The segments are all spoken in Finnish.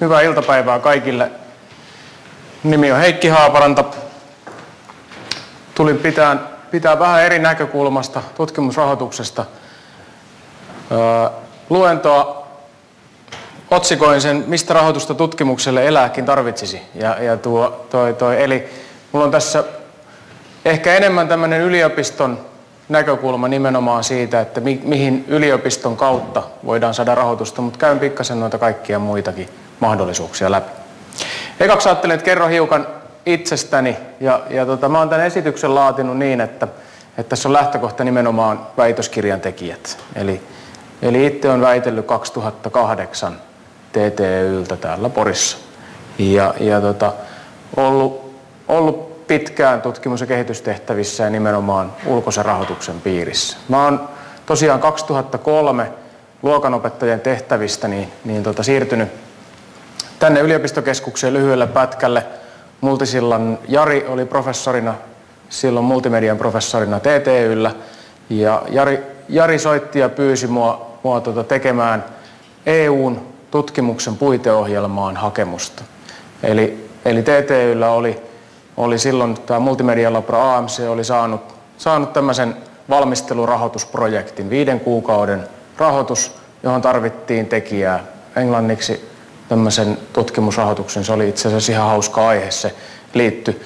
Hyvää iltapäivää kaikille. Nimi on Heikki Haaparanta. Tulin pitää, pitää vähän eri näkökulmasta tutkimusrahoituksesta luentoa. Otsikoin sen, mistä rahoitusta tutkimukselle elääkin tarvitsisi. Ja, ja tuo, toi, toi. Eli mulla on tässä ehkä enemmän tämmöinen yliopiston näkökulma nimenomaan siitä, että mi- mihin yliopiston kautta voidaan saada rahoitusta, mutta käyn pikkasen noita kaikkia muitakin mahdollisuuksia läpi. Ekaksi ajattelin, että kerro hiukan itsestäni. Ja, ja tota, mä oon tämän esityksen laatinut niin, että, että tässä on lähtökohta nimenomaan väitöskirjan tekijät. Eli, eli itse on väitellyt 2008 TTYltä täällä Porissa. Ja, ja tota, ollut, ollut pitkään tutkimus- ja kehitystehtävissä ja nimenomaan ulkoisen rahoituksen piirissä. Mä oon tosiaan 2003 luokanopettajien tehtävistä niin, niin tota, siirtynyt tänne yliopistokeskukseen lyhyellä pätkälle. Multisillan Jari oli professorina, silloin multimedian professorina TTYllä. Ja Jari, Jari soitti ja pyysi mua, mua tota tekemään EUn tutkimuksen puiteohjelmaan hakemusta. Eli, eli TTYllä oli, oli silloin tämä Multimedia Labra AMC oli saanut, saanut tämmöisen valmistelurahoitusprojektin, viiden kuukauden rahoitus, johon tarvittiin tekijää englanniksi tämmöisen tutkimusrahoituksen. Se oli itse asiassa ihan hauska aihe. Se liittyi,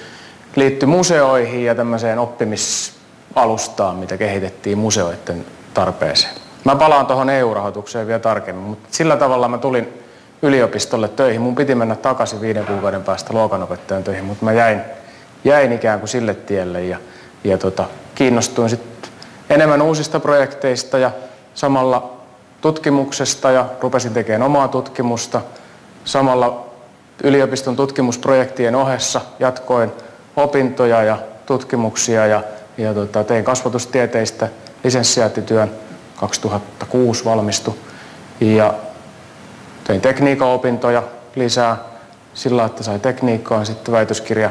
liittyi museoihin ja tämmöiseen oppimisalustaan, mitä kehitettiin museoiden tarpeeseen. Mä palaan tuohon EU-rahoitukseen vielä tarkemmin, mutta sillä tavalla mä tulin yliopistolle töihin. Mun piti mennä takaisin viiden kuukauden päästä luokanopettajan töihin, mutta mä jäin, jäin ikään kuin sille tielle ja, ja tota, kiinnostuin sitten enemmän uusista projekteista ja samalla tutkimuksesta ja rupesin tekemään omaa tutkimusta. Samalla yliopiston tutkimusprojektien ohessa jatkoin opintoja ja tutkimuksia ja, ja tota, tein kasvatustieteistä lisenssiaattityön 2006 valmistu ja tein tekniikan opintoja lisää sillä, että sai tekniikkaan sitten väitöskirja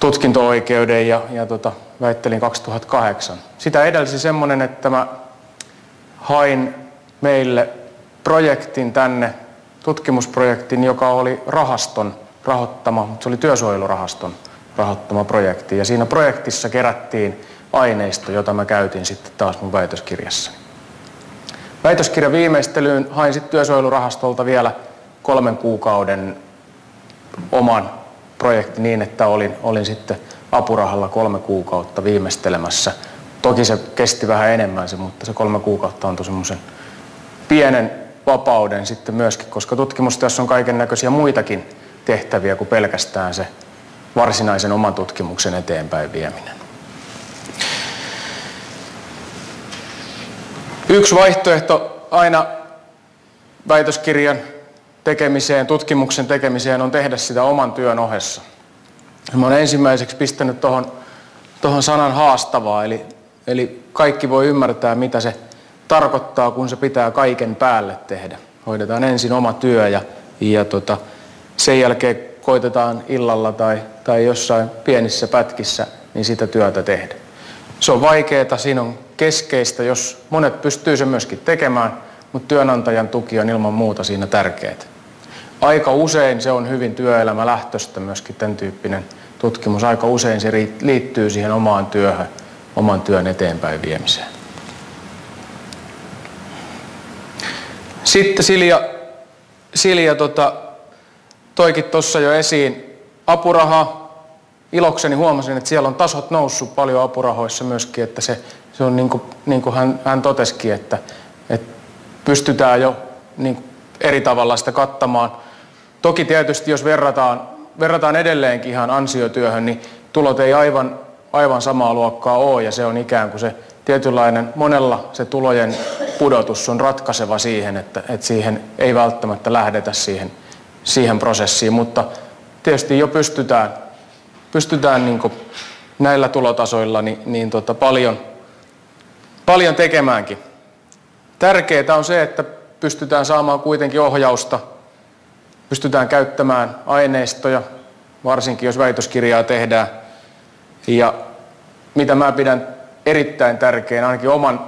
tutkinto-oikeuden ja, ja tota, väittelin 2008. Sitä edelsi semmoinen, että mä hain meille projektin tänne, tutkimusprojektin, joka oli rahaston rahoittama, mutta se oli työsuojelurahaston rahoittama projekti. Ja siinä projektissa kerättiin aineisto, jota mä käytin sitten taas mun väitöskirjassa. Väitöskirjan viimeistelyyn hain sitten työsuojelurahastolta vielä kolmen kuukauden oman projektin niin, että olin, olin sitten apurahalla kolme kuukautta viimeistelemässä. Toki se kesti vähän enemmän se, mutta se kolme kuukautta on semmoisen pienen vapauden sitten myöskin, koska tutkimustyössä on kaiken näköisiä muitakin tehtäviä kuin pelkästään se varsinaisen oman tutkimuksen eteenpäin vieminen. Yksi vaihtoehto aina väitöskirjan tekemiseen, tutkimuksen tekemiseen on tehdä sitä oman työn ohessa. Mä olen ensimmäiseksi pistänyt tuohon tohon sanan haastavaa, eli, eli kaikki voi ymmärtää, mitä se tarkoittaa, kun se pitää kaiken päälle tehdä. Hoidetaan ensin oma työ ja, ja tota, sen jälkeen koitetaan illalla tai, tai jossain pienissä pätkissä niin sitä työtä tehdä. Se on vaikeaa, siinä on keskeistä, jos monet pystyy sen myöskin tekemään, mutta työnantajan tuki on ilman muuta siinä tärkeää. Aika usein se on hyvin työelämälähtöistä myöskin tämän tyyppinen tutkimus. Aika usein se liittyy siihen omaan työhön, oman työn eteenpäin viemiseen. Sitten Silja, Silja tota, toikin tuossa jo esiin apuraha. Ilokseni huomasin, että siellä on tasot noussut paljon apurahoissa myöskin, että se, se on niin kuin, niin kuin hän, hän totesikin, että, että pystytään jo niin eri tavalla sitä kattamaan. Toki tietysti jos verrataan, verrataan edelleenkin ihan ansiotyöhön, niin tulot ei aivan, aivan samaa luokkaa ole ja se on ikään kuin se tietynlainen, monella se tulojen pudotus on ratkaiseva siihen, että, että siihen ei välttämättä lähdetä siihen, siihen prosessiin, mutta tietysti jo pystytään, pystytään niin näillä tulotasoilla niin, niin tota paljon, paljon tekemäänkin. Tärkeää on se, että pystytään saamaan kuitenkin ohjausta, pystytään käyttämään aineistoja, varsinkin jos väitöskirjaa tehdään. Ja mitä mä pidän erittäin tärkeänä, ainakin oman,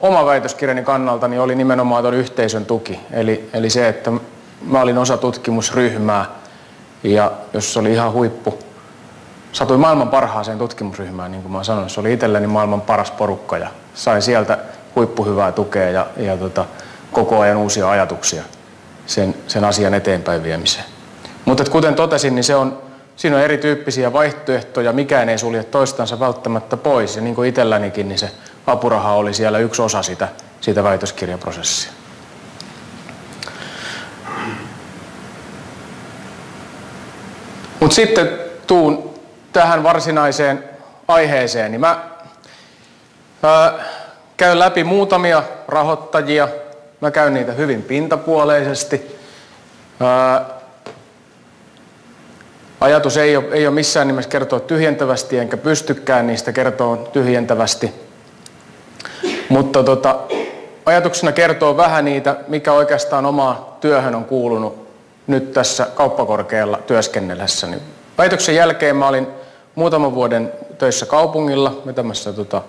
oman väitöskirjani kannalta, niin oli nimenomaan tuon yhteisön tuki. Eli, eli se, että mä olin osa tutkimusryhmää ja jos oli ihan huippu, satuin maailman parhaaseen tutkimusryhmään, niin kuin mä sanoin, se oli itselleni maailman paras porukka ja sain sieltä huippuhyvää tukea ja, ja tota, koko ajan uusia ajatuksia sen, sen asian eteenpäin viemiseen. Mutta kuten totesin, niin se on, siinä on erityyppisiä vaihtoehtoja, mikään ei sulje toistansa välttämättä pois. Ja niin kuin itsellänikin, niin se apuraha oli siellä yksi osa sitä, sitä väitöskirjaprosessia. Mutta sitten tuun tähän varsinaiseen aiheeseen, niin mä ää, käyn läpi muutamia rahoittajia, mä käyn niitä hyvin pintapuoleisesti. Ää, ajatus ei ole, ei ole missään nimessä kertoa tyhjentävästi, enkä pystykään niistä kertoa tyhjentävästi. Mutta tota, ajatuksena kertoo vähän niitä, mikä oikeastaan omaa työhön on kuulunut nyt tässä kauppakorkealla työskennellessäni. Väitöksen jälkeen mä olin muutaman vuoden töissä kaupungilla vetämässä tota,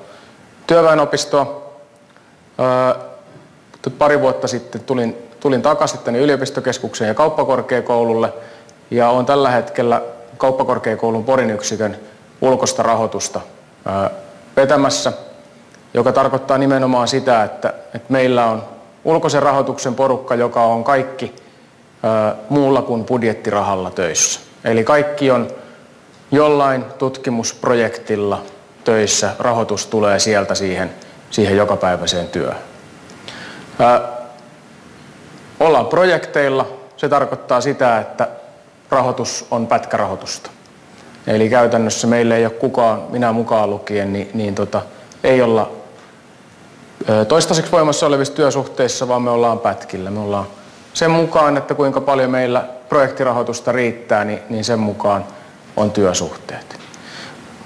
työväenopistoa. Öö, pari vuotta sitten tulin, tulin takaisin tänne yliopistokeskukseen ja kauppakorkeakoululle ja olen tällä hetkellä kauppakorkeakoulun Porin yksikön ulkoista rahoitusta vetämässä, joka tarkoittaa nimenomaan sitä, että, että meillä on ulkoisen rahoituksen porukka, joka on kaikki muulla kuin budjettirahalla töissä. Eli kaikki on jollain tutkimusprojektilla töissä, rahoitus tulee sieltä siihen, siihen jokapäiväiseen työhön. Ollaan projekteilla, se tarkoittaa sitä, että rahoitus on pätkärahoitusta. Eli käytännössä meillä ei ole kukaan, minä mukaan lukien, niin, niin tota, ei olla toistaiseksi voimassa olevissa työsuhteissa, vaan me ollaan pätkillä. Me ollaan sen mukaan, että kuinka paljon meillä projektirahoitusta riittää, niin, niin sen mukaan on työsuhteet.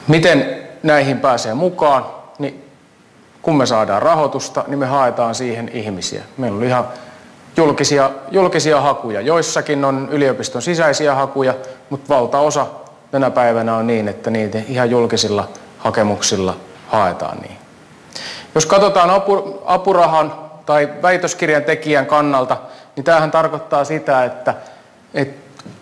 Miten näihin pääsee mukaan? Niin kun me saadaan rahoitusta, niin me haetaan siihen ihmisiä. Meillä on ihan julkisia, julkisia hakuja. Joissakin on yliopiston sisäisiä hakuja, mutta valtaosa tänä päivänä on niin, että niitä ihan julkisilla hakemuksilla haetaan niin. Jos katsotaan apurahan tai väitöskirjan tekijän kannalta, niin tämähän tarkoittaa sitä, että et,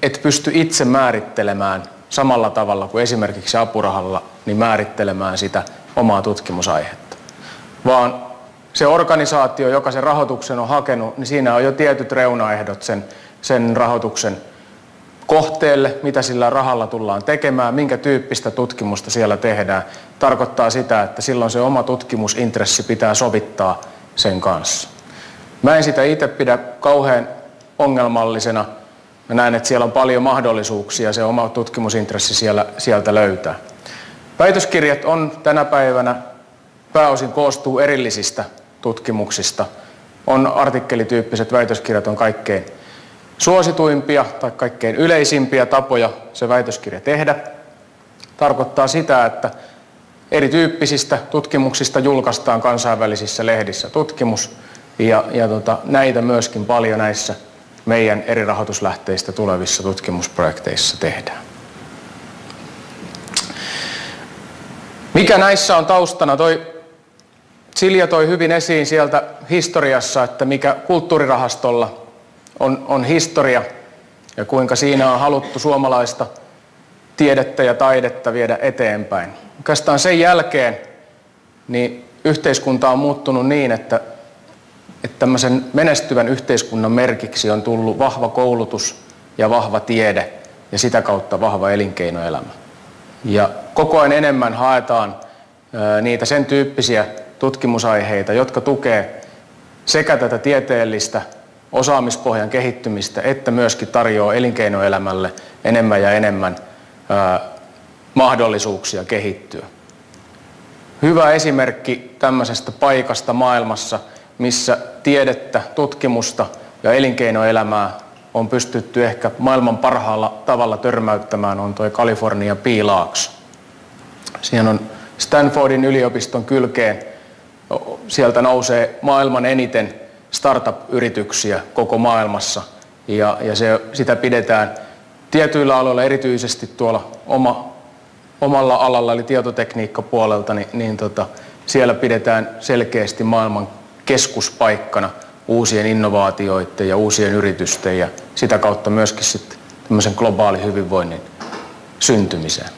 et pysty itse määrittelemään samalla tavalla kuin esimerkiksi apurahalla, niin määrittelemään sitä omaa tutkimusaihetta. Vaan se organisaatio, joka sen rahoituksen on hakenut, niin siinä on jo tietyt reunaehdot sen, sen rahoituksen kohteelle, mitä sillä rahalla tullaan tekemään, minkä tyyppistä tutkimusta siellä tehdään. Tarkoittaa sitä, että silloin se oma tutkimusintressi pitää sovittaa sen kanssa. Mä en sitä itse pidä kauhean ongelmallisena. Mä näen, että siellä on paljon mahdollisuuksia se oma tutkimusintressi siellä, sieltä löytää. Väitöskirjat on tänä päivänä pääosin koostuu erillisistä tutkimuksista. On artikkelityyppiset väitöskirjat on kaikkein suosituimpia tai kaikkein yleisimpiä tapoja se väitöskirja tehdä. Tarkoittaa sitä, että erityyppisistä tutkimuksista julkaistaan kansainvälisissä lehdissä tutkimus ja, ja tota, näitä myöskin paljon näissä meidän eri rahoituslähteistä tulevissa tutkimusprojekteissa tehdään. Mikä näissä on taustana? Toi Silja toi hyvin esiin sieltä historiassa, että mikä kulttuurirahastolla on, on historia ja kuinka siinä on haluttu suomalaista tiedettä ja taidetta viedä eteenpäin. Oikeastaan sen jälkeen niin yhteiskunta on muuttunut niin, että että tämmöisen menestyvän yhteiskunnan merkiksi on tullut vahva koulutus ja vahva tiede ja sitä kautta vahva elinkeinoelämä. Ja koko ajan enemmän haetaan niitä sen tyyppisiä tutkimusaiheita, jotka tukee sekä tätä tieteellistä osaamispohjan kehittymistä, että myöskin tarjoaa elinkeinoelämälle enemmän ja enemmän mahdollisuuksia kehittyä. Hyvä esimerkki tämmöisestä paikasta maailmassa – missä tiedettä, tutkimusta ja elinkeinoelämää on pystytty ehkä maailman parhaalla tavalla törmäyttämään, on tuo Kalifornia piilaaks. Siinä on Stanfordin yliopiston kylkeen, sieltä nousee maailman eniten startup-yrityksiä koko maailmassa ja, ja se, sitä pidetään tietyillä aloilla, erityisesti tuolla oma, omalla alalla eli tietotekniikkapuolelta, niin, niin tota, siellä pidetään selkeästi maailman keskuspaikkana uusien innovaatioiden ja uusien yritysten ja sitä kautta myöskin sitten tämmöisen globaali hyvinvoinnin syntymiseen.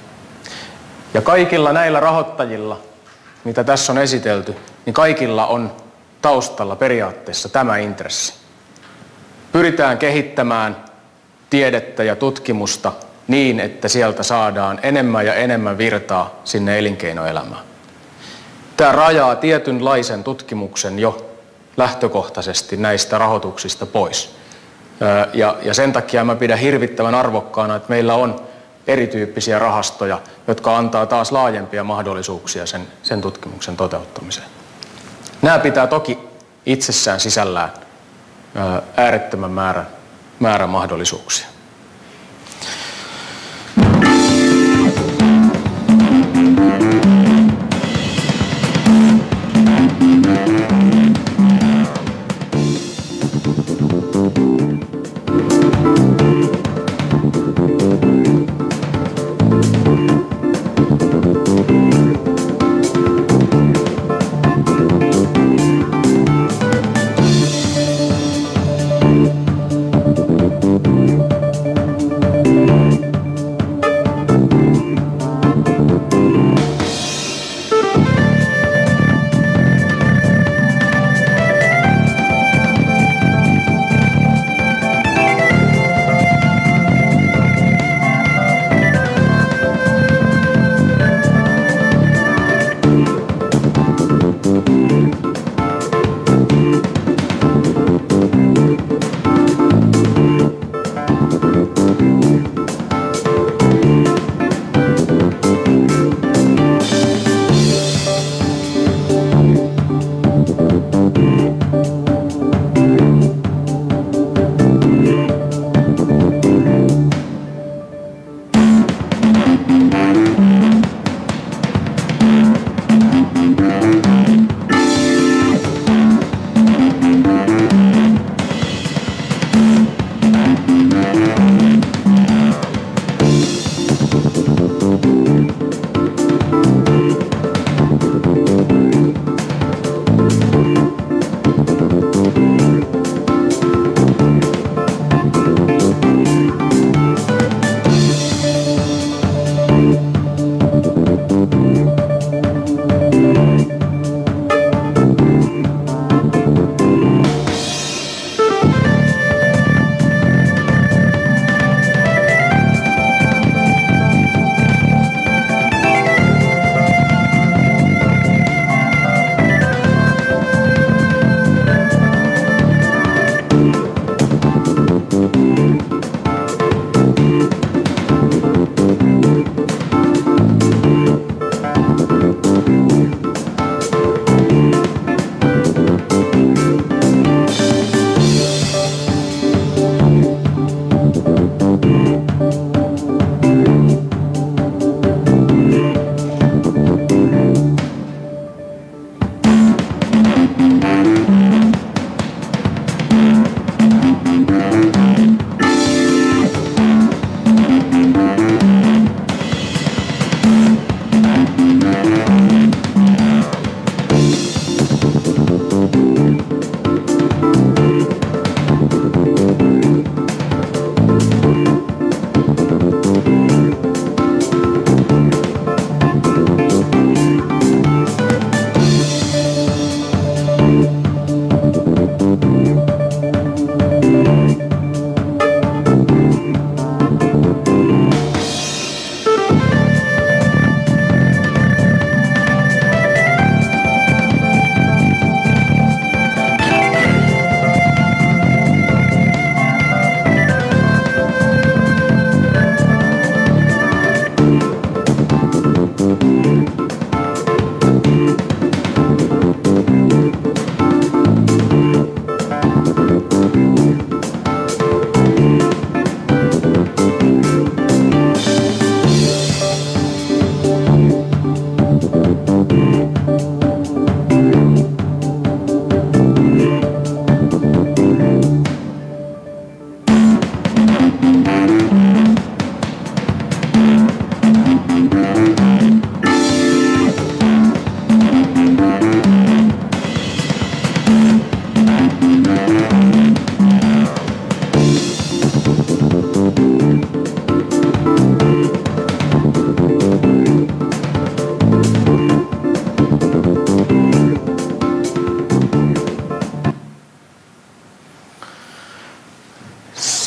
Ja kaikilla näillä rahoittajilla, mitä tässä on esitelty, niin kaikilla on taustalla periaatteessa tämä intressi. Pyritään kehittämään tiedettä ja tutkimusta niin, että sieltä saadaan enemmän ja enemmän virtaa sinne elinkeinoelämään. Tämä rajaa tietynlaisen tutkimuksen jo lähtökohtaisesti näistä rahoituksista pois. Ja, sen takia mä pidän hirvittävän arvokkaana, että meillä on erityyppisiä rahastoja, jotka antaa taas laajempia mahdollisuuksia sen, sen tutkimuksen toteuttamiseen. Nämä pitää toki itsessään sisällään äärettömän määrän, määrän mahdollisuuksia.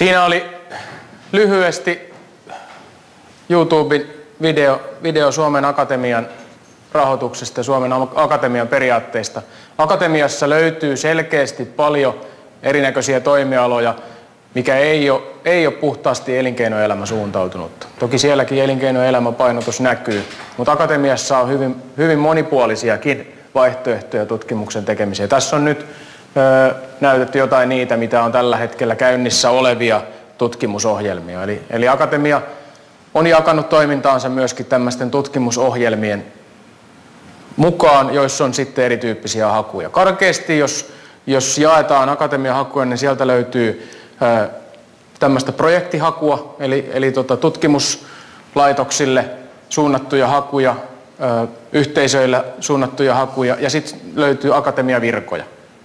Siinä oli lyhyesti YouTuben video, video Suomen Akatemian rahoituksesta ja Suomen Akatemian periaatteista. Akatemiassa löytyy selkeästi paljon erinäköisiä toimialoja, mikä ei ole, ei ole puhtaasti elinkeinoelämä suuntautunut. Toki sielläkin elinkeinoelämän painotus näkyy, mutta akatemiassa on hyvin, hyvin monipuolisiakin vaihtoehtoja tutkimuksen tekemiseen. Tässä on nyt näytetty jotain niitä, mitä on tällä hetkellä käynnissä olevia tutkimusohjelmia. Eli, eli akatemia on jakanut toimintaansa myöskin tämmöisten tutkimusohjelmien mukaan, joissa on sitten erityyppisiä hakuja. Karkeasti, jos, jos jaetaan akatemian hakuja, niin sieltä löytyy tämmöistä projektihakua, eli, eli tota, tutkimuslaitoksille suunnattuja hakuja, yhteisöille suunnattuja hakuja ja sitten löytyy akatemiavirkoja,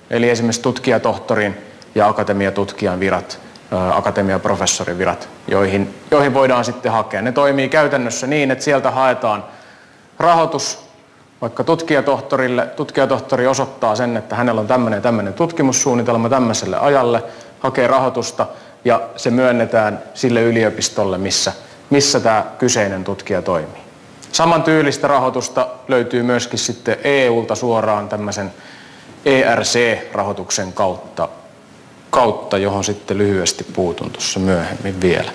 eli esimerkiksi tutkijatohtorin ja akatemiatutkijan virat, akatemiaprofessorin virat, joihin, joihin voidaan sitten hakea. Ne toimii käytännössä niin, että sieltä haetaan rahoitus vaikka tutkijatohtorille, tutkijatohtori osoittaa sen, että hänellä on tämmöinen tämmöinen tutkimussuunnitelma tämmöiselle ajalle, hakee rahoitusta ja se myönnetään sille yliopistolle, missä, missä tämä kyseinen tutkija toimii. Saman tyylistä rahoitusta löytyy myöskin sitten EUlta suoraan tämmöisen ERC-rahoituksen kautta, kautta, johon sitten lyhyesti puutun tuossa myöhemmin vielä.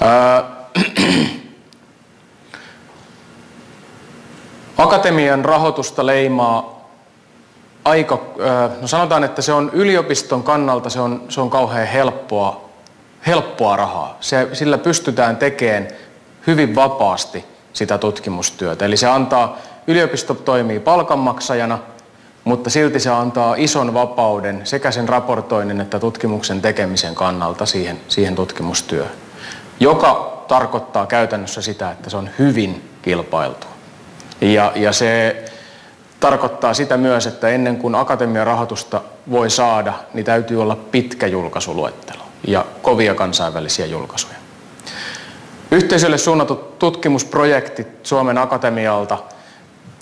Ää, Akatemian rahoitusta leimaa aika, no sanotaan, että se on yliopiston kannalta se on, se on kauhean helppoa, helppoa rahaa. Se, sillä pystytään tekemään hyvin vapaasti sitä tutkimustyötä. Eli se antaa, yliopisto toimii palkanmaksajana, mutta silti se antaa ison vapauden sekä sen raportoinnin että tutkimuksen tekemisen kannalta siihen, siihen tutkimustyöhön, joka tarkoittaa käytännössä sitä, että se on hyvin kilpailtua. Ja, ja se tarkoittaa sitä myös, että ennen kuin akatemian rahoitusta voi saada, niin täytyy olla pitkä julkaisuluettelo ja kovia kansainvälisiä julkaisuja. Yhteisölle suunnatut tutkimusprojektit Suomen Akatemialta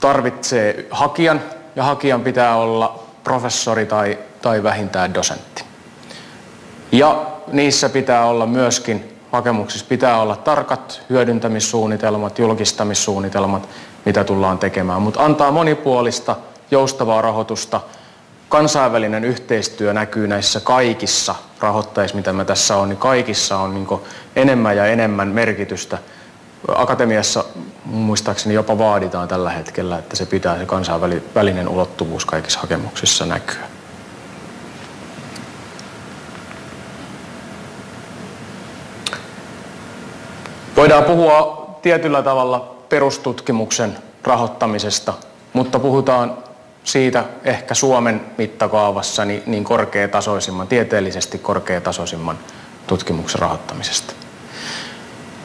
tarvitsee hakijan ja hakijan pitää olla professori tai, tai vähintään dosentti. Ja niissä pitää olla myöskin, hakemuksissa pitää olla tarkat hyödyntämissuunnitelmat, julkistamissuunnitelmat mitä tullaan tekemään, mutta antaa monipuolista, joustavaa rahoitusta. Kansainvälinen yhteistyö näkyy näissä kaikissa rahoittajissa, mitä me tässä on, niin kaikissa on niin enemmän ja enemmän merkitystä. Akatemiassa muistaakseni jopa vaaditaan tällä hetkellä, että se pitää se kansainvälinen ulottuvuus kaikissa hakemuksissa näkyä. Voidaan puhua tietyllä tavalla perustutkimuksen rahoittamisesta, mutta puhutaan siitä ehkä Suomen mittakaavassa niin, niin korkeatasoisimman, tieteellisesti korkeatasoisimman tutkimuksen rahoittamisesta.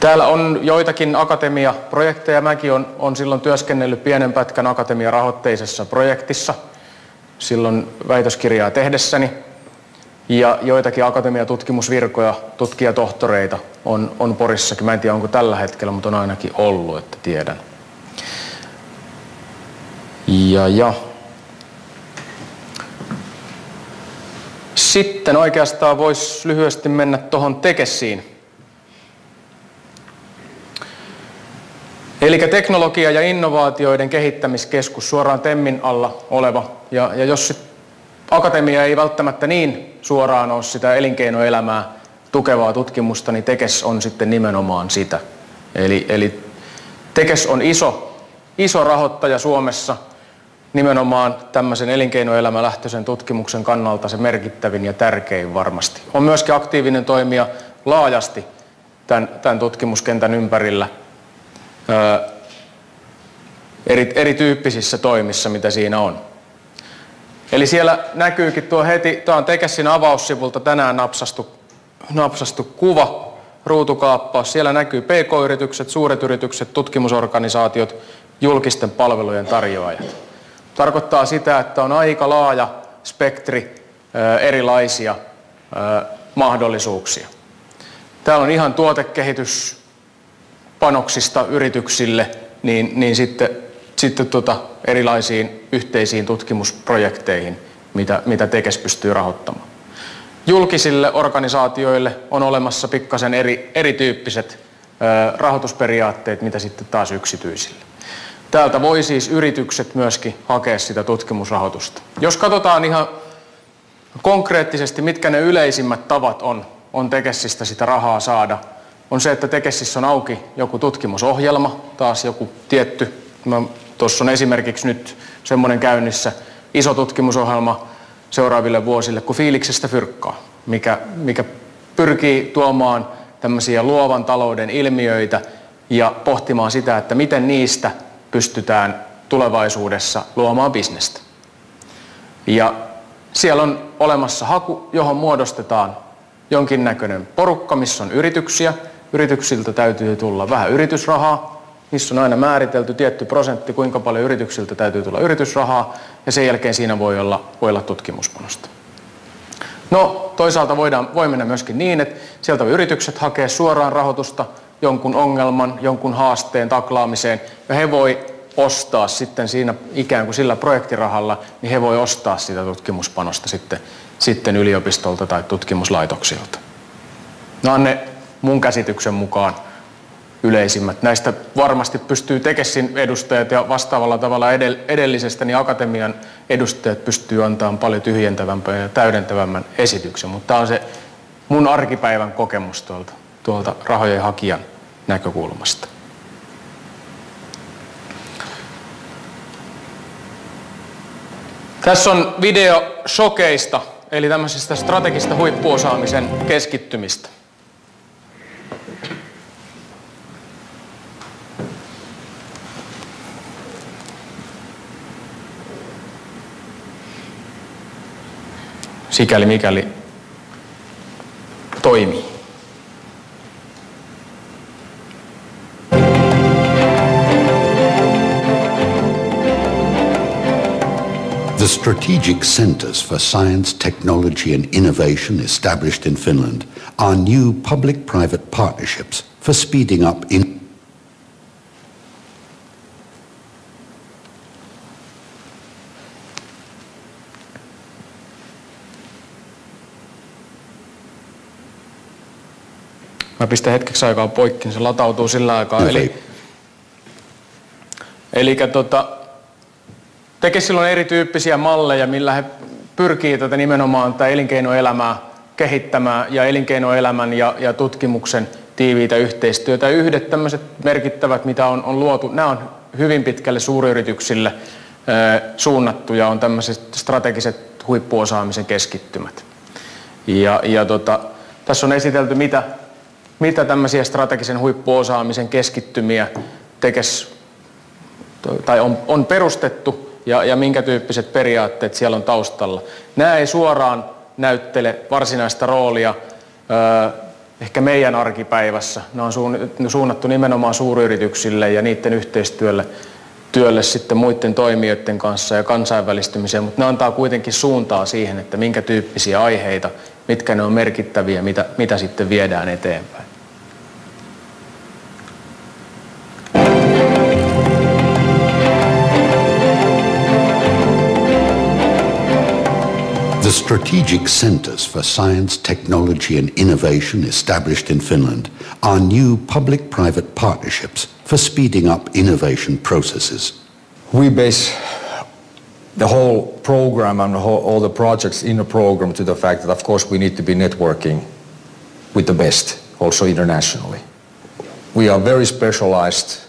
Täällä on joitakin akatemiaprojekteja. Mäkin on, on silloin työskennellyt pienen pätkän akatemiarahoitteisessa projektissa silloin väitöskirjaa tehdessäni. Ja joitakin akatemiatutkimusvirkoja, tutkijatohtoreita on, on Porissakin. Mä en tiedä onko tällä hetkellä, mutta on ainakin ollut, että tiedän. Ja, ja. Sitten oikeastaan voisi lyhyesti mennä tuohon tekessiin. Eli teknologia- ja innovaatioiden kehittämiskeskus suoraan TEMMin alla oleva. Ja, ja jos akatemia ei välttämättä niin suoraan ole sitä elinkeinoelämää tukevaa tutkimusta, niin TEKES on sitten nimenomaan sitä. Eli, eli TEKES on iso, iso rahoittaja Suomessa, nimenomaan tämmöisen elinkeinoelämälähtöisen tutkimuksen kannalta se merkittävin ja tärkein varmasti. On myöskin aktiivinen toimija laajasti tämän, tämän tutkimuskentän ympärillä eri, erityyppisissä toimissa, mitä siinä on. Eli siellä näkyykin tuo heti, tämä on Tekesin avaussivulta tänään napsastu, napsastu kuva, ruutukaappaus. Siellä näkyy pk-yritykset, suuret yritykset, tutkimusorganisaatiot, julkisten palvelujen tarjoajat. Tarkoittaa sitä, että on aika laaja spektri erilaisia mahdollisuuksia. Täällä on ihan tuotekehityspanoksista yrityksille, niin, niin sitten sitten tota erilaisiin yhteisiin tutkimusprojekteihin, mitä, mitä TEKES pystyy rahoittamaan. julkisille organisaatioille on olemassa pikkasen eri, erityyppiset ö, rahoitusperiaatteet, mitä sitten taas yksityisille. Täältä voi siis yritykset myöskin hakea sitä tutkimusrahoitusta. Jos katsotaan ihan konkreettisesti, mitkä ne yleisimmät tavat on, on Tekessistä sitä rahaa saada, on se, että Tekessissä on auki joku tutkimusohjelma, taas joku tietty. Tuossa on esimerkiksi nyt semmoinen käynnissä iso tutkimusohjelma seuraaville vuosille kuin Fiiliksestä fyrkkaa, mikä, mikä pyrkii tuomaan tämmöisiä luovan talouden ilmiöitä ja pohtimaan sitä, että miten niistä pystytään tulevaisuudessa luomaan bisnestä. Ja siellä on olemassa haku, johon muodostetaan jonkinnäköinen porukka, missä on yrityksiä. Yrityksiltä täytyy tulla vähän yritysrahaa, missä on aina määritelty tietty prosentti, kuinka paljon yrityksiltä täytyy tulla yritysrahaa, ja sen jälkeen siinä voi olla, voi olla tutkimuspanosta. No, toisaalta voidaan, voi mennä myöskin niin, että sieltä voi yritykset hakea suoraan rahoitusta jonkun ongelman, jonkun haasteen taklaamiseen, ja he voi ostaa sitten siinä ikään kuin sillä projektirahalla, niin he voi ostaa sitä tutkimuspanosta sitten, sitten yliopistolta tai tutkimuslaitoksilta. Nämä on ne mun käsityksen mukaan yleisimmät. Näistä varmasti pystyy Tekesin edustajat ja vastaavalla tavalla edellisestä, niin akatemian edustajat pystyy antamaan paljon tyhjentävämpää ja täydentävämmän esityksen, mutta tämä on se mun arkipäivän kokemus tuolta, tuolta rahojen hakijan näkökulmasta. Tässä on video shokeista, eli tämmöisestä strategista huippuosaamisen keskittymistä. Sikäli mikäli toimii. The strategic centers for science, technology and innovation established in Finland are new public-private partnerships for speeding up in Mä pistän hetkeksi aikaa poikki, niin se latautuu sillä aikaa. Eli, eli tota, Tekesillä on erityyppisiä malleja, millä he pyrkii tätä nimenomaan tätä elinkeinoelämää kehittämään ja elinkeinoelämän ja, ja tutkimuksen tiiviitä yhteistyötä. Yhdet tämmöiset merkittävät, mitä on, on luotu, nämä on hyvin pitkälle suuryrityksille ö, suunnattuja, on tämmöiset strategiset huippuosaamisen keskittymät. Ja, ja tota, tässä on esitelty, mitä, mitä tämmöisiä strategisen huippuosaamisen keskittymiä tekes, tai on, on perustettu ja, ja minkä tyyppiset periaatteet siellä on taustalla. Nämä ei suoraan näyttele varsinaista roolia ehkä meidän arkipäivässä. Ne on suunnattu nimenomaan suuryrityksille ja niiden yhteistyölle työlle sitten muiden toimijoiden kanssa ja kansainvälistymiseen, mutta ne antaa kuitenkin suuntaa siihen, että minkä tyyppisiä aiheita, mitkä ne on merkittäviä, mitä, mitä sitten viedään eteenpäin. The strategic centers for science, technology and innovation established in Finland are new public-private partnerships for speeding up innovation processes. We base the whole program and all the projects in the program to the fact that of course we need to be networking with the best, also internationally. We are very specialized.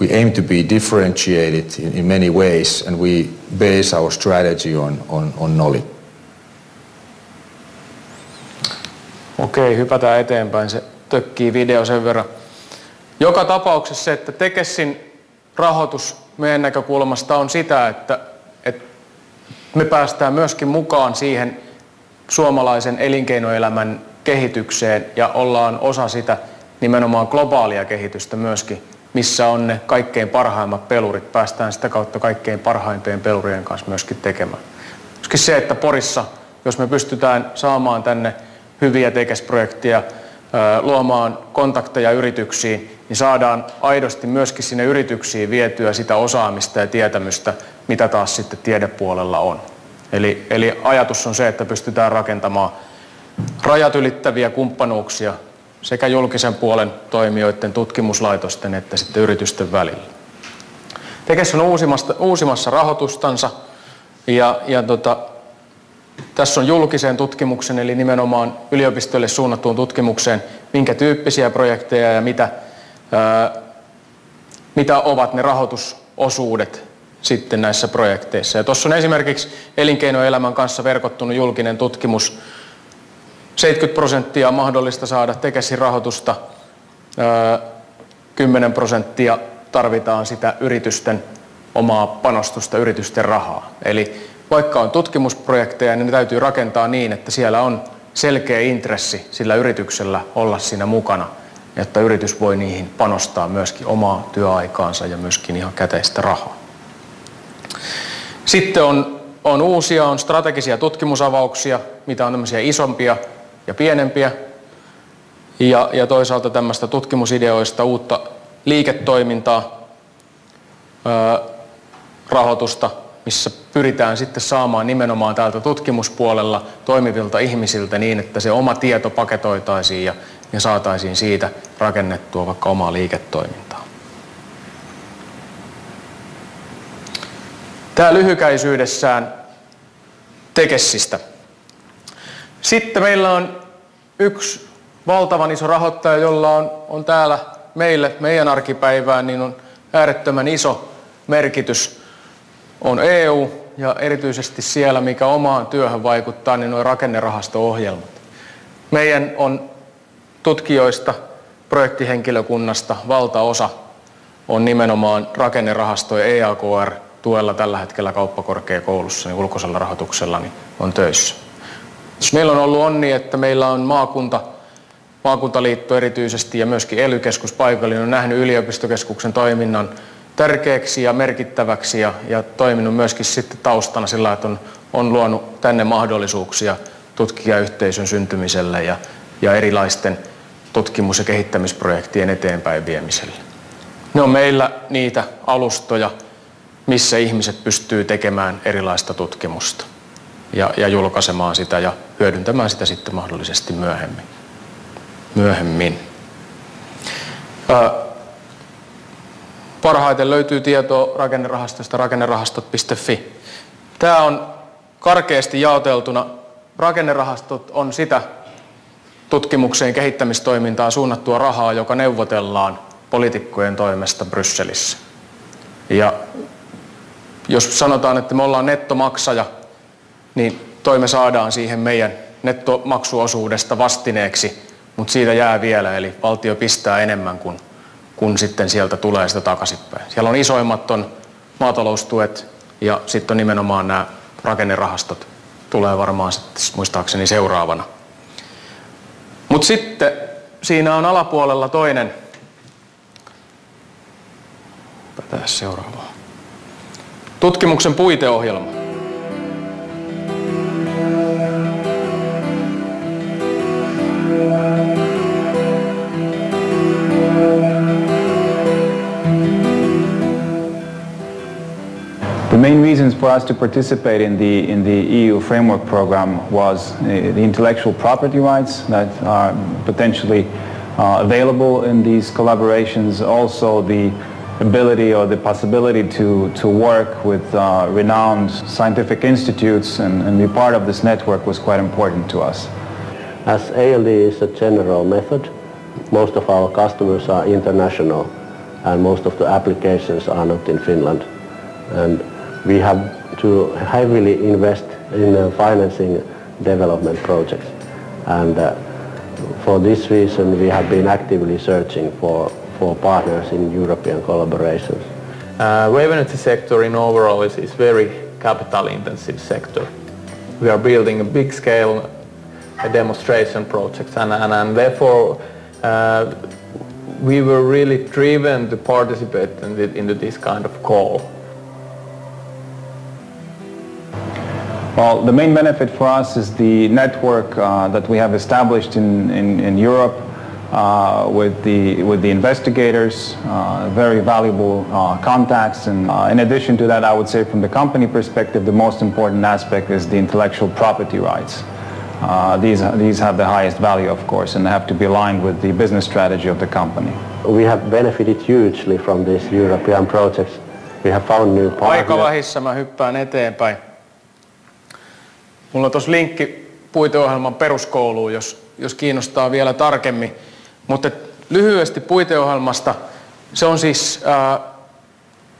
We aim to be differentiated in, in many ways and we base our strategy on, on, on knowledge. Okei, hypätään eteenpäin. Se tökkii video sen verran. Joka tapauksessa se, että Tekesin rahoitus meidän näkökulmasta on sitä, että, että me päästään myöskin mukaan siihen suomalaisen elinkeinoelämän kehitykseen ja ollaan osa sitä nimenomaan globaalia kehitystä myöskin missä on ne kaikkein parhaimmat pelurit. Päästään sitä kautta kaikkein parhaimpien pelurien kanssa myöskin tekemään. Myöskin se, että Porissa, jos me pystytään saamaan tänne hyviä tekesprojekteja, luomaan kontakteja yrityksiin, niin saadaan aidosti myöskin sinne yrityksiin vietyä sitä osaamista ja tietämystä, mitä taas sitten tiedepuolella on. Eli, eli ajatus on se, että pystytään rakentamaan rajat ylittäviä kumppanuuksia sekä julkisen puolen toimijoiden, tutkimuslaitosten että sitten yritysten välillä. Tekes on uusimassa, uusimassa rahoitustansa ja, ja tota, tässä on julkiseen tutkimuksen eli nimenomaan yliopistoille suunnattuun tutkimukseen, minkä tyyppisiä projekteja ja mitä, ää, mitä ovat ne rahoitusosuudet sitten näissä projekteissa. Ja tuossa on esimerkiksi elinkeinoelämän kanssa verkottunut julkinen tutkimus. 70 prosenttia mahdollista saada tekesin rahoitusta, 10 prosenttia tarvitaan sitä yritysten omaa panostusta, yritysten rahaa. Eli vaikka on tutkimusprojekteja, niin ne täytyy rakentaa niin, että siellä on selkeä intressi sillä yrityksellä olla siinä mukana, jotta yritys voi niihin panostaa myöskin omaa työaikaansa ja myöskin ihan käteistä rahaa. Sitten on, on uusia, on strategisia tutkimusavauksia, mitä on tämmöisiä isompia ja pienempiä. Ja, ja toisaalta tämmöistä tutkimusideoista uutta liiketoimintaa, ää, rahoitusta, missä pyritään sitten saamaan nimenomaan täältä tutkimuspuolella toimivilta ihmisiltä niin, että se oma tieto paketoitaisiin ja, ja saataisiin siitä rakennettua vaikka omaa liiketoimintaa. Tämä lyhykäisyydessään Tekessistä. Sitten meillä on yksi valtavan iso rahoittaja, jolla on, on täällä meille, meidän arkipäivään, niin on äärettömän iso merkitys on EU ja erityisesti siellä, mikä omaan työhön vaikuttaa, niin nuo rakennerahasto-ohjelmat. Meidän on tutkijoista, projektihenkilökunnasta valtaosa on nimenomaan rakennerahasto ja EAKR tuella tällä hetkellä kauppakorkeakoulussa, niin ulkoisella rahoituksella niin on töissä. Meillä on ollut onni, että meillä on maakunta, maakuntaliitto erityisesti ja myöskin ely paikallinen on nähnyt yliopistokeskuksen toiminnan tärkeäksi ja merkittäväksi ja, ja toiminut myöskin sitten taustana sillä, että on, on luonut tänne mahdollisuuksia tutkijayhteisön syntymiselle ja, ja erilaisten tutkimus- ja kehittämisprojektien eteenpäin viemiselle. Ne on meillä niitä alustoja, missä ihmiset pystyy tekemään erilaista tutkimusta ja, ja julkaisemaan sitä ja hyödyntämään sitä sitten mahdollisesti myöhemmin. myöhemmin. Parhaiten löytyy tietoa rakennerahastosta rakennerahastot.fi. Tämä on karkeasti jaoteltuna. Rakennerahastot on sitä tutkimukseen kehittämistoimintaan suunnattua rahaa, joka neuvotellaan poliitikkojen toimesta Brysselissä. Ja jos sanotaan, että me ollaan nettomaksaja, niin toime saadaan siihen meidän nettomaksuosuudesta vastineeksi, mutta siitä jää vielä, eli valtio pistää enemmän kuin kun sitten sieltä tulee sitä takaisinpäin. Siellä on isoimmat on maataloustuet ja sitten on nimenomaan nämä rakennerahastot tulee varmaan sitten muistaakseni seuraavana. Mutta sitten siinä on alapuolella toinen. Päätään seuraavaa. Tutkimuksen puiteohjelma. Reasons for us to participate in the, in the EU framework program was uh, the intellectual property rights that are potentially uh, available in these collaborations, also the ability or the possibility to, to work with uh, renowned scientific institutes and, and be part of this network was quite important to us. As ALD is a general method, most of our customers are international and most of the applications are not in Finland. And we have to heavily invest in uh, financing development projects. And uh, for this reason, we have been actively searching for, for partners in European collaborations. Uh, wave energy sector in overall is, is very capital intensive sector. We are building a big scale uh, demonstration projects and, and, and therefore uh, we were really driven to participate in the, into this kind of call. Well, the main benefit for us is the network uh, that we have established in, in, in Europe uh, with the with the investigators, uh, very valuable uh, contacts, and uh, in addition to that, I would say from the company perspective, the most important aspect is the intellectual property rights. Uh, these these have the highest value, of course, and have to be aligned with the business strategy of the company. We have benefited hugely from these European projects. We have found new Aika partners. vähissä mä hyppään eteenpäin. Mulla on tuossa linkki puiteohjelman peruskouluun, jos, jos kiinnostaa vielä tarkemmin. Mutta lyhyesti puiteohjelmasta. Se on siis ää,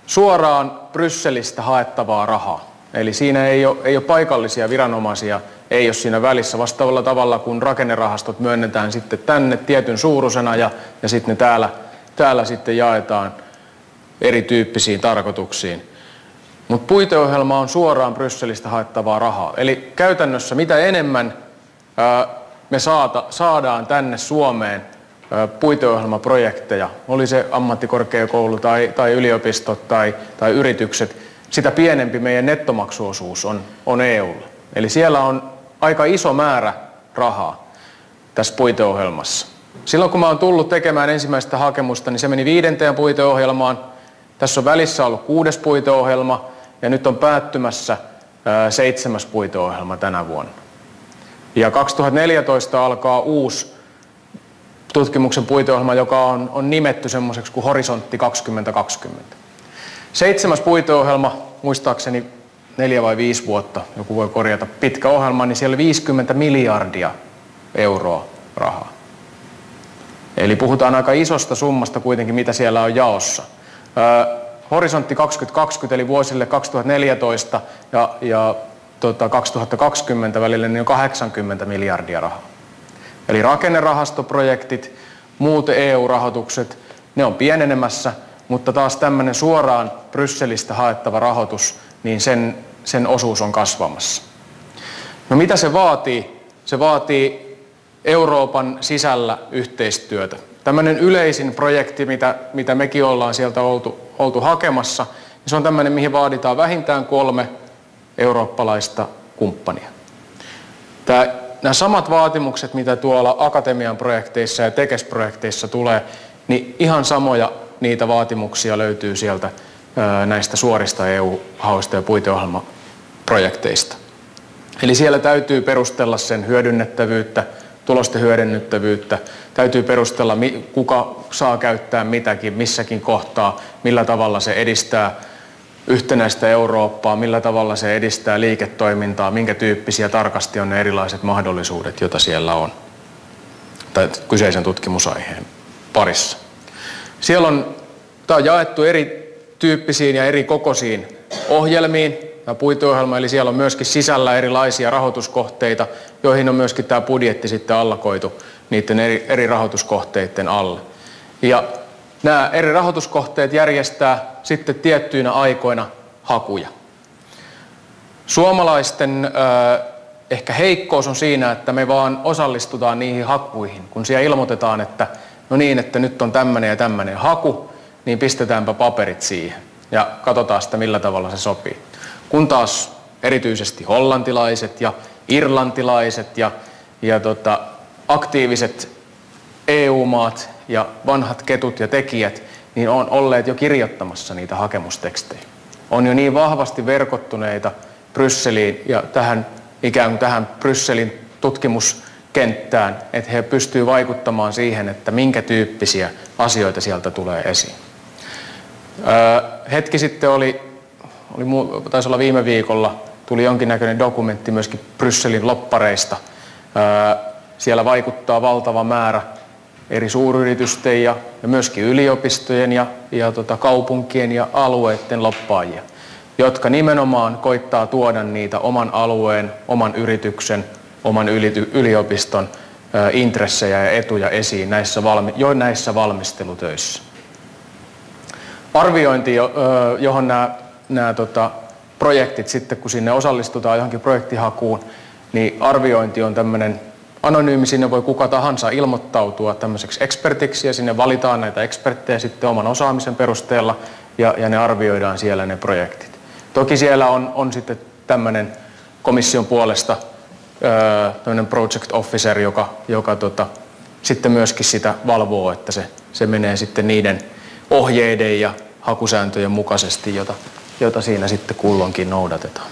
suoraan Brysselistä haettavaa rahaa. Eli siinä ei ole, ei ole paikallisia viranomaisia, ei ole siinä välissä vastaavalla tavalla, kun rakennerahastot myönnetään sitten tänne tietyn suuruisena ja, ja sitten ne täällä, täällä sitten jaetaan erityyppisiin tarkoituksiin. Mutta puiteohjelma on suoraan Brysselistä haettavaa rahaa. Eli käytännössä mitä enemmän me saata, saadaan tänne Suomeen puiteohjelmaprojekteja, oli se ammattikorkeakoulu tai, tai yliopistot tai, tai yritykset, sitä pienempi meidän nettomaksuosuus on, on EUlle. Eli siellä on aika iso määrä rahaa tässä puiteohjelmassa. Silloin kun mä oon tullut tekemään ensimmäistä hakemusta, niin se meni viidenteen puiteohjelmaan. Tässä on välissä ollut kuudes puiteohjelma ja nyt on päättymässä ää, seitsemäs puiteohjelma tänä vuonna. Ja 2014 alkaa uusi tutkimuksen puiteohjelma, joka on, on nimetty semmoiseksi kuin Horisontti 2020. Seitsemäs puiteohjelma, muistaakseni neljä vai viisi vuotta, joku voi korjata, pitkä ohjelma, niin siellä oli 50 miljardia euroa rahaa. Eli puhutaan aika isosta summasta kuitenkin, mitä siellä on jaossa. Horisontti 2020 eli vuosille 2014 ja, ja tota, 2020 välillä niin on 80 miljardia rahaa. Eli rakennerahastoprojektit, muut EU-rahoitukset, ne on pienenemässä, mutta taas tämmöinen suoraan Brysselistä haettava rahoitus, niin sen, sen osuus on kasvamassa. No mitä se vaatii? Se vaatii Euroopan sisällä yhteistyötä. Tämmöinen yleisin projekti, mitä, mitä mekin ollaan sieltä oltu, oltu hakemassa, niin se on tämmöinen, mihin vaaditaan vähintään kolme eurooppalaista kumppania. Tämä, nämä samat vaatimukset, mitä tuolla akatemian projekteissa ja tekesprojekteissa tulee, niin ihan samoja niitä vaatimuksia löytyy sieltä näistä suorista EU-hauista ja puiteohjelmaprojekteista. Eli siellä täytyy perustella sen hyödynnettävyyttä, tulosten hyödynnettävyyttä, täytyy perustella, kuka saa käyttää mitäkin, missäkin kohtaa, millä tavalla se edistää yhtenäistä Eurooppaa, millä tavalla se edistää liiketoimintaa, minkä tyyppisiä tarkasti on ne erilaiset mahdollisuudet, joita siellä on. Tai kyseisen tutkimusaiheen parissa. Siellä on, tämä on jaettu eri tyyppisiin ja eri kokoisiin ohjelmiin, tämä puiteohjelma, eli siellä on myöskin sisällä erilaisia rahoituskohteita, joihin on myöskin tämä budjetti sitten allakoitu niiden eri, eri rahoituskohteiden alle. Ja nämä eri rahoituskohteet järjestää sitten tiettyinä aikoina hakuja. Suomalaisten äh, ehkä heikkous on siinä, että me vaan osallistutaan niihin hakuihin, kun siellä ilmoitetaan, että no niin, että nyt on tämmöinen ja tämmöinen haku, niin pistetäänpä paperit siihen ja katsotaan sitä, millä tavalla se sopii. Kun taas erityisesti hollantilaiset ja irlantilaiset ja, ja tota, aktiiviset EU-maat ja vanhat ketut ja tekijät, niin on olleet jo kirjoittamassa niitä hakemustekstejä. On jo niin vahvasti verkottuneita Brysseliin ja tähän ikään kuin tähän Brysselin tutkimuskenttään, että he pystyvät vaikuttamaan siihen, että minkä tyyppisiä asioita sieltä tulee esiin. Öö, hetki sitten oli, oli, taisi olla viime viikolla, tuli jonkinnäköinen dokumentti myöskin Brysselin loppareista. Öö, siellä vaikuttaa valtava määrä eri suuryritysten ja, ja myöskin yliopistojen ja, ja tota, kaupunkien ja alueiden loppaajia, jotka nimenomaan koittaa tuoda niitä oman alueen, oman yrityksen, oman yli, yliopiston ö, intressejä ja etuja esiin näissä valmi, jo näissä valmistelutöissä. Arviointi, johon nämä, nämä tota, projektit sitten, kun sinne osallistutaan johonkin projektihakuun, niin arviointi on tämmöinen anonyymi, sinne voi kuka tahansa ilmoittautua tämmöiseksi ekspertiksi ja sinne valitaan näitä eksperttejä sitten oman osaamisen perusteella ja, ja ne arvioidaan siellä ne projektit. Toki siellä on, on sitten tämmöinen komission puolesta tämmöinen project officer, joka, joka tota, sitten myöskin sitä valvoo, että se, se menee sitten niiden ohjeiden ja hakusääntöjen mukaisesti, jota, jota siinä sitten kulloinkin noudatetaan.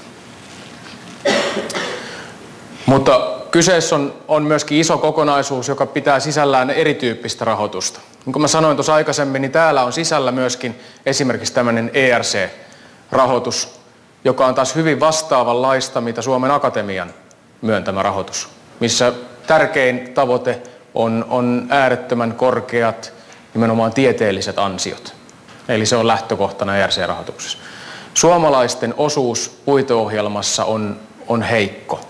Mutta kyseessä on, on myöskin iso kokonaisuus, joka pitää sisällään erityyppistä rahoitusta. Niin kuin mä sanoin tuossa aikaisemmin, niin täällä on sisällä myöskin esimerkiksi tämmöinen ERC-rahoitus, joka on taas hyvin vastaavanlaista, mitä Suomen Akatemian myöntämä rahoitus, missä tärkein tavoite on, on äärettömän korkeat nimenomaan tieteelliset ansiot. Eli se on lähtökohtana ERC-rahoituksessa. Suomalaisten osuus puiteohjelmassa on, on heikko.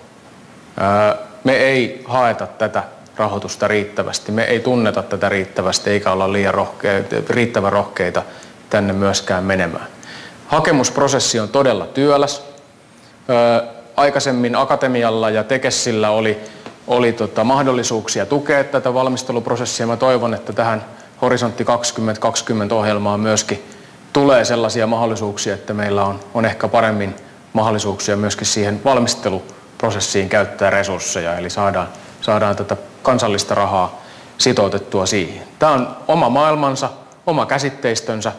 Me ei haeta tätä rahoitusta riittävästi. Me ei tunneta tätä riittävästi eikä olla liian rohkeita, riittävän rohkeita tänne myöskään menemään. Hakemusprosessi on todella työläs. Aikaisemmin Akatemialla ja Tekessillä oli, oli tota, mahdollisuuksia tukea tätä valmisteluprosessia. Mä toivon, että tähän Horisontti 2020 ohjelmaan myöskin tulee sellaisia mahdollisuuksia, että meillä on, on ehkä paremmin mahdollisuuksia myöskin siihen valmisteluprosessiin käyttää resursseja, eli saadaan, saadaan tätä kansallista rahaa sitoutettua siihen. Tämä on oma maailmansa, oma käsitteistönsä.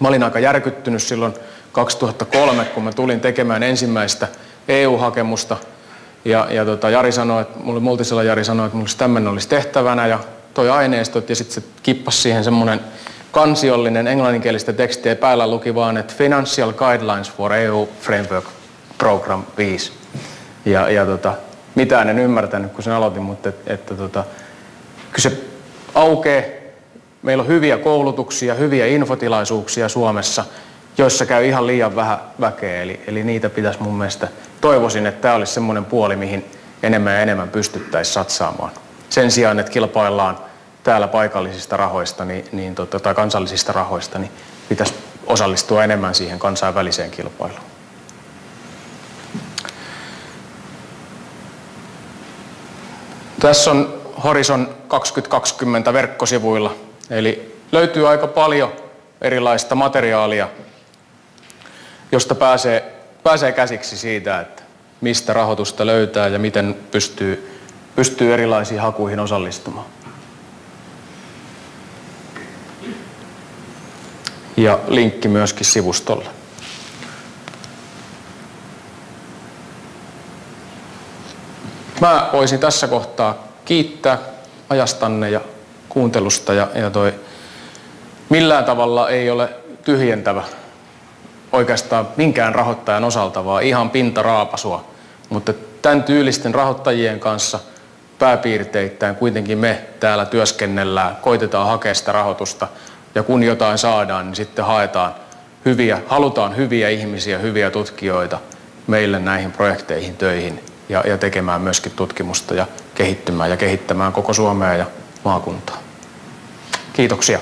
Mä olin aika järkyttynyt silloin 2003, kun mä tulin tekemään ensimmäistä EU-hakemusta. Ja, ja tota, Jari sanoi, että mulle Multisella Jari sanoi, että mulla tämmöinen olisi tehtävänä ja toi aineistot ja sitten se kippasi siihen semmoinen kansiollinen englanninkielistä tekstiä ja päällä luki vaan, että Financial Guidelines for EU Framework Program 5. Ja, ja tota, mitään en ymmärtänyt, kun sen aloitin, mutta et, että tota, kyllä se aukeaa. Meillä on hyviä koulutuksia, hyviä infotilaisuuksia Suomessa, joissa käy ihan liian vähän väkeä, eli, eli niitä pitäisi mun mielestä, toivoisin, että tämä olisi semmoinen puoli, mihin enemmän ja enemmän pystyttäisiin satsaamaan. Sen sijaan, että kilpaillaan täällä paikallisista rahoista niin, niin tota, tai kansallisista rahoista, niin pitäisi osallistua enemmän siihen kansainväliseen kilpailuun. Tässä on Horizon 2020 verkkosivuilla, eli löytyy aika paljon erilaista materiaalia, josta pääsee, pääsee käsiksi siitä, että mistä rahoitusta löytää ja miten pystyy, pystyy erilaisiin hakuihin osallistumaan. Ja linkki myöskin sivustolle. Mä voisin tässä kohtaa kiittää ajastanne ja kuuntelusta ja, ja toi millään tavalla ei ole tyhjentävä oikeastaan minkään rahoittajan osalta, vaan ihan pintaraapasua. Mutta tämän tyylisten rahoittajien kanssa pääpiirteittäin kuitenkin me täällä työskennellään, koitetaan hakea sitä rahoitusta ja kun jotain saadaan, niin sitten haetaan hyviä, halutaan hyviä ihmisiä, hyviä tutkijoita meille näihin projekteihin töihin ja, ja tekemään myöskin tutkimusta ja kehittymään ja kehittämään koko Suomea ja maakuntaa. Kiitoksia.